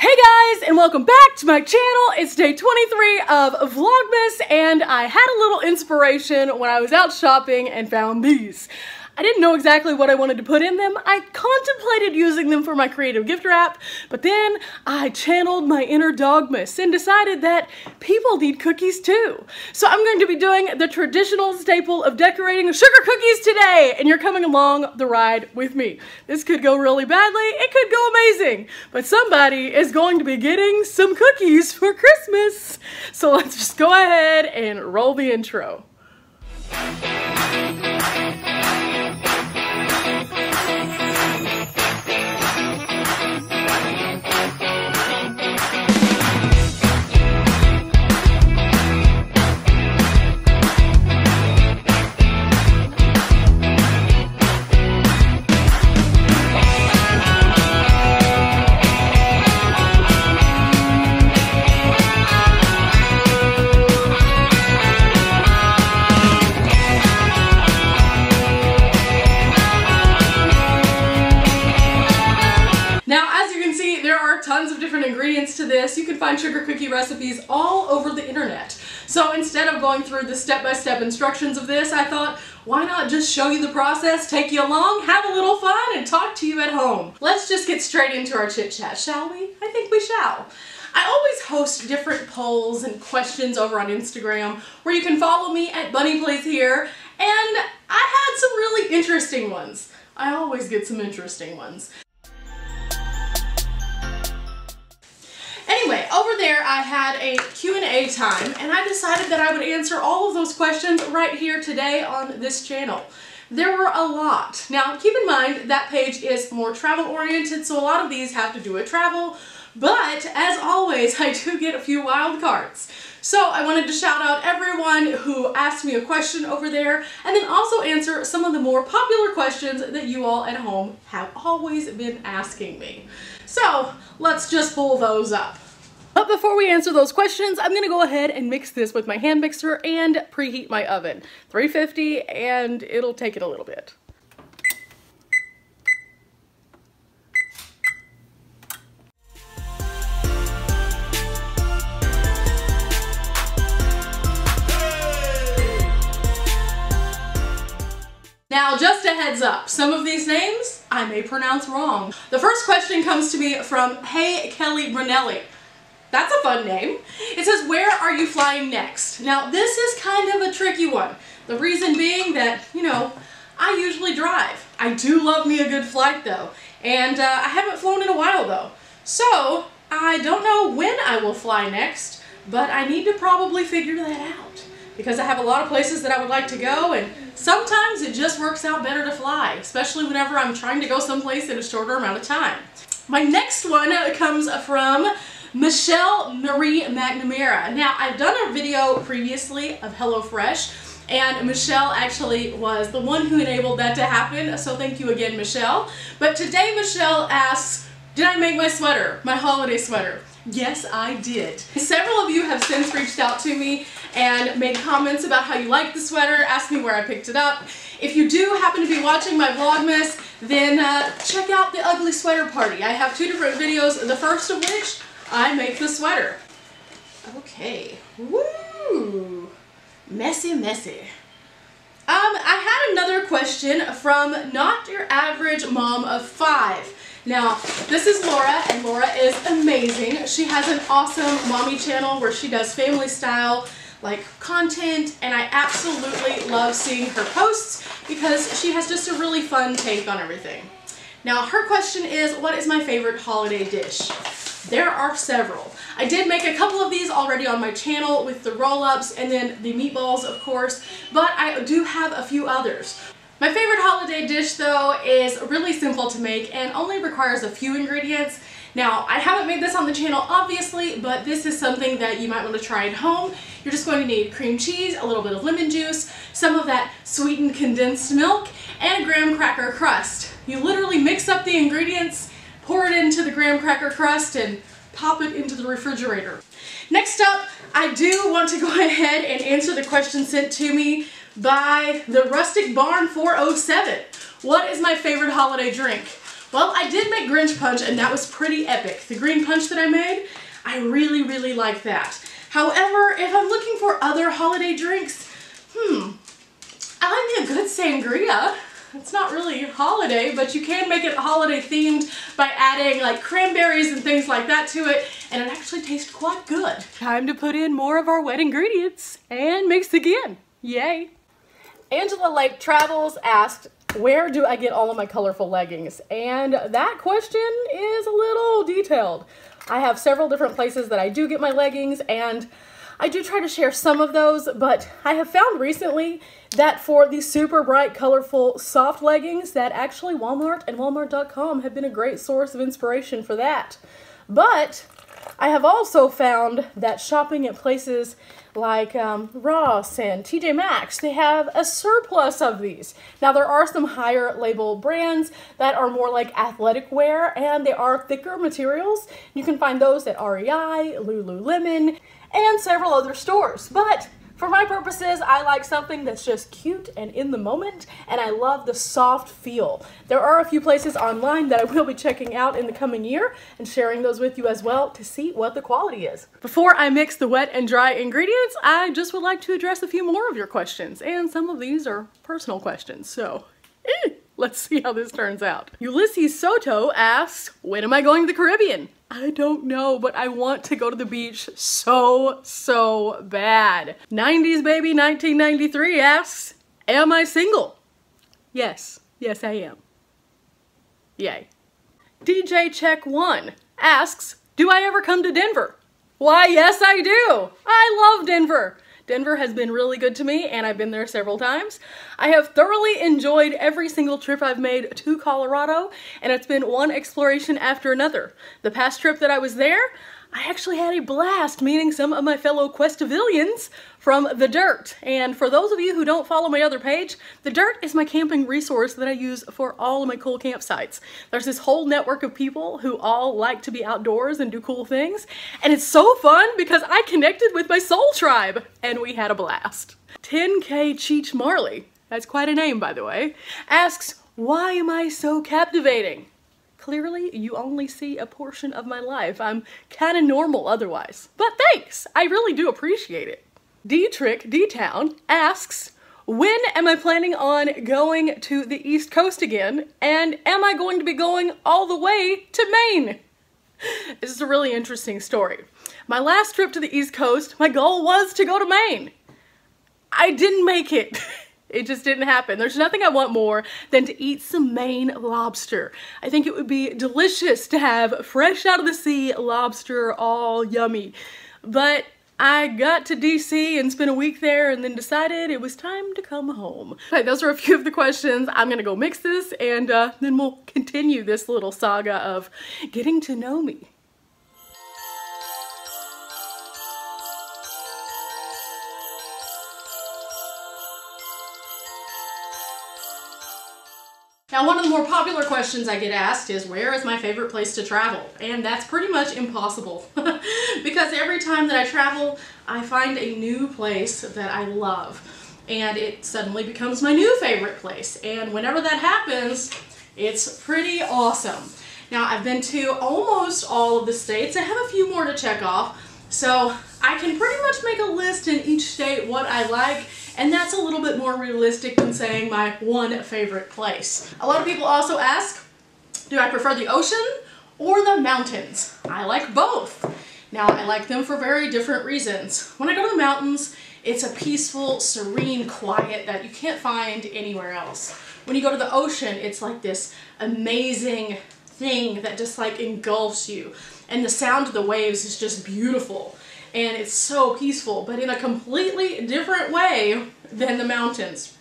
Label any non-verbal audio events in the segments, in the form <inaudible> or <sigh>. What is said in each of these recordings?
Hey guys, and welcome back to my channel. It's day 23 of Vlogmas, and I had a little inspiration when I was out shopping and found these. I didn't know exactly what I wanted to put in them. I contemplated using them for my creative gift wrap, but then I channeled my inner dogmas and decided that people need cookies too. So I'm going to be doing the traditional staple of decorating sugar cookies today, and you're coming along the ride with me. This could go really badly, it could go amazing, but somebody is going to be getting some cookies for Christmas. So let's just go ahead and roll the intro. Recipes all over the internet. So instead of going through the step-by-step -step instructions of this, I thought, why not just show you the process, take you along, have a little fun, and talk to you at home. Let's just get straight into our chit-chat, shall we? I think we shall. I always host different polls and questions over on Instagram where you can follow me at Bunny Plays Here, and I had some really interesting ones. I always get some interesting ones. There I had a Q&A time and I decided that I would answer all of those questions right here today on this channel. There were a lot. Now keep in mind that page is more travel oriented so a lot of these have to do with travel but as always <laughs> I do get a few wild cards. So I wanted to shout out everyone who asked me a question over there and then also answer some of the more popular questions that you all at home have always been asking me. So let's just pull those up. But before we answer those questions, I'm gonna go ahead and mix this with my hand mixer and preheat my oven. 350 and it'll take it a little bit. Now, just a heads up, some of these names I may pronounce wrong. The first question comes to me from Hey Kelly Brunelli. That's a fun name. It says, where are you flying next? Now, this is kind of a tricky one. The reason being that, you know, I usually drive. I do love me a good flight though. And uh, I haven't flown in a while though. So, I don't know when I will fly next, but I need to probably figure that out because I have a lot of places that I would like to go and sometimes it just works out better to fly, especially whenever I'm trying to go someplace in a shorter amount of time. My next one comes from Michelle Marie McNamara. Now, I've done a video previously of HelloFresh and Michelle actually was the one who enabled that to happen, so thank you again, Michelle. But today, Michelle asks, did I make my sweater, my holiday sweater? Yes, I did. Several of you have since reached out to me and made comments about how you like the sweater, asked me where I picked it up. If you do happen to be watching my Vlogmas, then uh, check out the Ugly Sweater Party. I have two different videos, the first of which I make the sweater. Okay. Woo! Messy, messy. Um, I had another question from not your average mom of five. Now, this is Laura, and Laura is amazing. She has an awesome mommy channel where she does family style like content and I absolutely love seeing her posts because she has just a really fun take on everything. Now her question is what is my favorite holiday dish? There are several. I did make a couple of these already on my channel with the roll-ups and then the meatballs of course, but I do have a few others. My favorite holiday dish though is really simple to make and only requires a few ingredients. Now, I haven't made this on the channel obviously, but this is something that you might want to try at home. You're just going to need cream cheese, a little bit of lemon juice, some of that sweetened condensed milk, and a graham cracker crust. You literally mix up the ingredients, pour it into the graham cracker crust, and pop it into the refrigerator. Next up, I do want to go <laughs> ahead and answer the question sent to me by the Rustic Barn 407. What is my favorite holiday drink? Well, I did make Grinch Punch and that was pretty epic. The green punch that I made, I really, really like that. However, if I'm looking for other holiday drinks, hmm, I like me a good sangria. It's not really holiday, but you can make it holiday themed by adding like cranberries and things like that to it, and it actually tastes quite good. Time to put in more of our wet ingredients and mix again. Yay. Angela Lake Travels asked, where do I get all of my colorful leggings? And that question is a little detailed. I have several different places that I do get my leggings and I do try to share some of those, but I have found recently that for the super bright, colorful, soft leggings, that actually Walmart and Walmart.com have been a great source of inspiration for that. But I have also found that shopping at places like um, Ross and TJ Maxx, they have a surplus of these. Now there are some higher label brands that are more like athletic wear and they are thicker materials. You can find those at REI, Lululemon, and several other stores. But for my purposes, I like something that's just cute and in the moment, and I love the soft feel. There are a few places online that I will be checking out in the coming year and sharing those with you as well to see what the quality is. Before I mix the wet and dry ingredients, I just would like to address a few more of your questions, and some of these are personal questions, so eh, let's see how this turns out. Ulysses Soto asks, when am I going to the Caribbean? I don't know, but I want to go to the beach so, so bad. 90s Baby 1993 asks, Am I single? Yes, yes I am. Yay. DJ Check 1 asks, Do I ever come to Denver? Why, yes I do! I love Denver! Denver has been really good to me and I've been there several times. I have thoroughly enjoyed every single trip I've made to Colorado and it's been one exploration after another. The past trip that I was there, I actually had a blast meeting some of my fellow Questavillians from The Dyrt. And for those of you who don't follow my other page, The Dyrt is my camping resource that I use for all of my cool campsites. There's this whole network of people who all like to be outdoors and do cool things. And it's so fun because I connected with my soul tribe and we had a blast. 10K Cheech Marley, that's quite a name by the way, asks, why am I so captivating? Clearly, you only see a portion of my life. I'm kind of normal otherwise. But thanks! I really do appreciate it. D-Trick D-Town asks, when am I planning on going to the East Coast again? And am I going to be going all the way to Maine? <laughs> This is a really interesting story. My last trip to the East Coast, my goal was to go to Maine. I didn't make it. <laughs> It just didn't happen. There's nothing I want more than to eat some Maine lobster. I think it would be delicious to have fresh out of the sea lobster all yummy. But I got to DC and spent a week there and then decided it was time to come home. Okay, those are a few of the questions. I'm gonna go mix this and uh, then we'll continue this little saga of getting to know me. Now, one of the more popular questions I get asked is, where is my favorite place to travel? And that's pretty much impossible <laughs> because every time that I travel, I find a new place that I love and it suddenly becomes my new favorite place. And whenever that happens, it's pretty awesome. Now, I've been to almost all of the states. I have a few more to check off. So I can pretty much make a list in each state what I like and that's a little bit more realistic than saying my one favorite place. A lot of people also ask, do I prefer the ocean or the mountains? I like both. Now, I like them for very different reasons. When I go to the mountains, it's a peaceful, serene quiet that you can't find anywhere else. When you go to the ocean, it's like this amazing thing that just like engulfs you. And the sound of the waves is just beautiful and it's so peaceful, but in a completely different way than the mountains.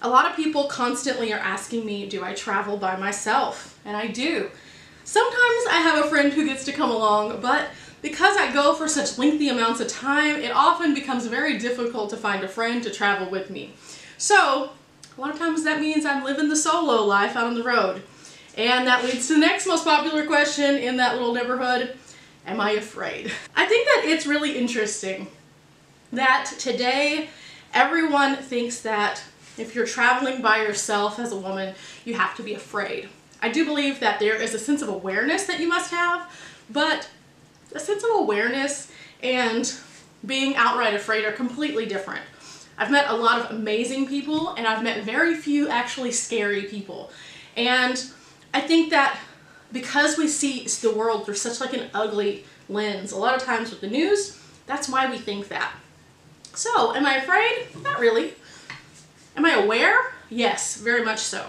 A lot of people constantly are asking me, do I travel by myself? And I do. Sometimes I have a friend who gets to come along, but because I go for such lengthy amounts of time, it often becomes very difficult to find a friend to travel with me. So, a lot of times that means I'm living the solo life out on the road. And that leads to the next most popular question in that little neighborhood. Am I afraid? I think that it's really interesting that today everyone thinks that if you're traveling by yourself as a woman, you have to be afraid. I do believe that there is a sense of awareness that you must have, but a sense of awareness and being outright afraid are completely different. I've met a lot of amazing people and I've met very few actually scary people. And I think that because we see the world through such like an ugly lens, a lot of times with the news, that's why we think that. So, am I afraid? Not really. Am I aware? Yes, very much so.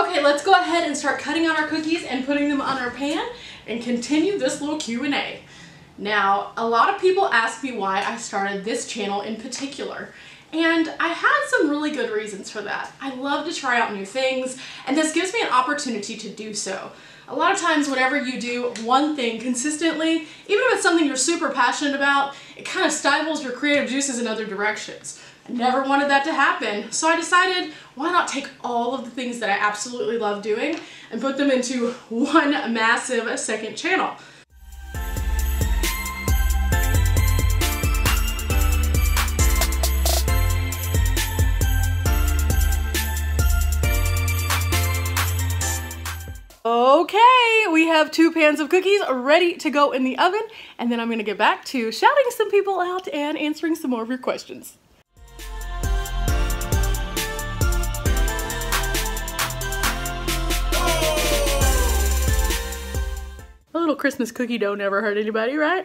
Okay, let's go ahead and start cutting out our cookies and putting them on our pan and continue this little Q&A. Now, a lot of people ask me why I started this channel in particular. And I had some really good reasons for that. I love to try out new things, and this gives me an opportunity to do so. A lot of times whenever you do one thing consistently, even if it's something you're super passionate about, it kind of stifles your creative juices in other directions. Never wanted that to happen, so I decided why not take all of the things that I absolutely love doing and put them into one massive second channel. Okay, we have two pans of cookies ready to go in the oven, and then I'm gonna get back to shouting some people out and answering some more of your questions. Little Christmas cookie dough never hurt anybody, right?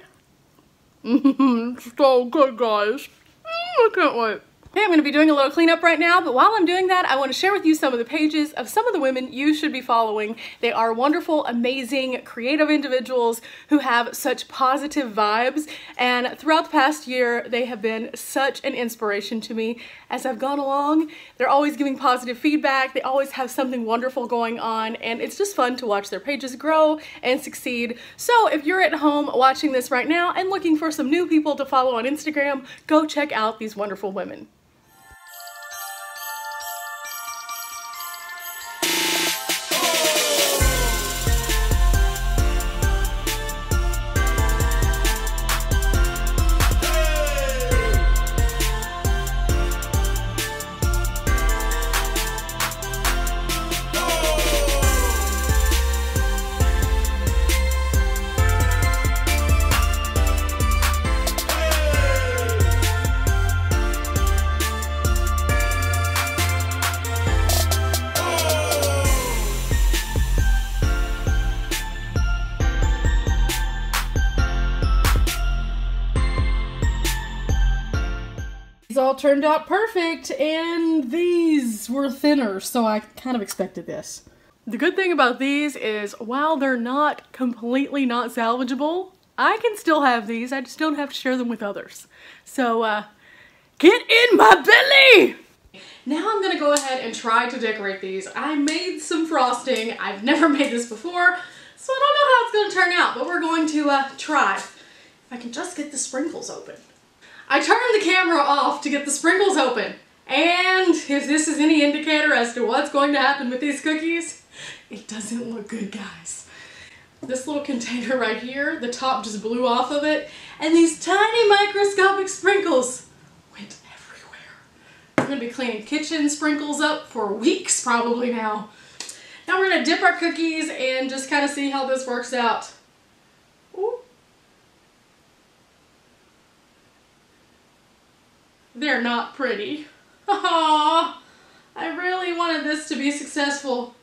<laughs> so good, guys. Mm, I can't wait. Hey, I'm going to be doing a little cleanup right now, but while I'm doing that, I want to share with you some of the pages of some of the women you should be following. They are wonderful, amazing, creative individuals who have such positive vibes, and throughout the past year, they have been such an inspiration to me as I've gone along. They're always giving positive feedback, they always have something wonderful going on, and it's just fun to watch their pages grow and succeed. So if you're at home watching this right now and looking for some new people to follow on Instagram, go check out these wonderful women. These all turned out perfect, and these were thinner, so I kind of expected this. The good thing about these is while they're not completely not salvageable, I can still have these, I just don't have to share them with others. So, uh, get in my belly! Now I'm gonna go ahead and try to decorate these. I made some frosting. I've never <laughs> made this before, so I don't know how it's gonna turn out, but we're going to uh, try. If I can just get the sprinkles open. I turned the camera off to get the sprinkles open. And if this is any indicator as to what's going to happen with these cookies, it doesn't look good, guys. This little container right here, the top just blew off of it, and these tiny microscopic sprinkles went everywhere. I'm gonna be cleaning kitchen sprinkles up for weeks probably now. Now we're gonna dip our cookies and just kind of see how this works out. They're not pretty. <laughs> Aww, I really wanted this to be successful.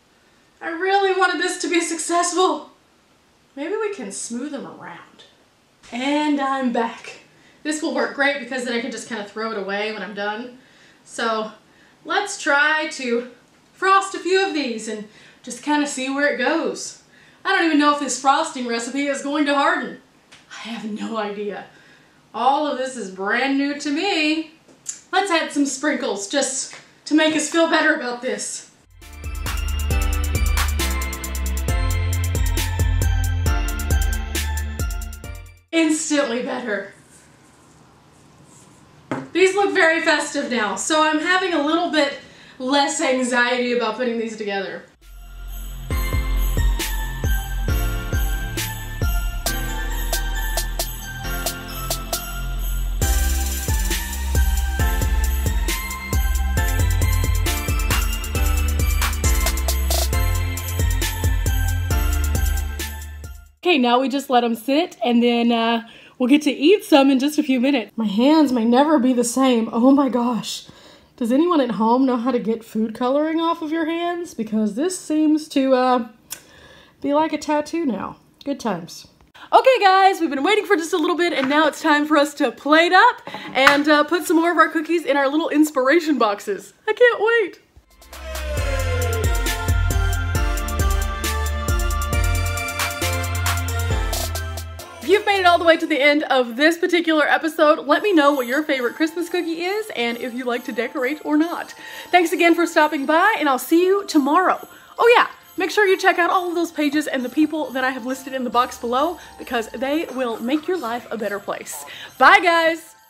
I really wanted this to be successful. Maybe we can smooth them around. And I'm back. This will work great because then I can just kind of throw it away when I'm done. So let's try to frost a few of these and just kind of see where it goes. I don't even know if this frosting recipe is going to harden. I have no idea. All of this is brand new to me. Let's add some sprinkles just to make us feel better about this. Instantly better. These look very festive now, so I'm having a little bit less anxiety about putting these together. Okay, now we just let them sit and then uh, we'll get to eat some in just a few minutes. My hands may never be the same. Oh my gosh. Does anyone at home know how to get food coloring off of your hands? Because this seems to uh, be like a tattoo now. Good times. Okay guys, we've been waiting for just a little bit and now it's time for us to plate up and uh, put some more of our cookies in our little inspiration boxes. I can't wait. You've made it all the way to the end of this particular episode, let me know what your favorite Christmas cookie is and if you like to decorate or not. Thanks again for stopping by and I'll see you tomorrow. Oh yeah, make sure you check out all of those pages and the people that I have listed in the box below because they will make your life a better place. Bye guys!